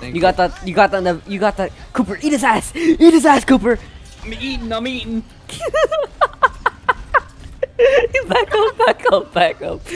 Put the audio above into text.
Thank You got that. You got that. You got that. Cooper, eat his ass. Eat his ass, Cooper. I'm eating. I'm eating. back up. Back up. Back up.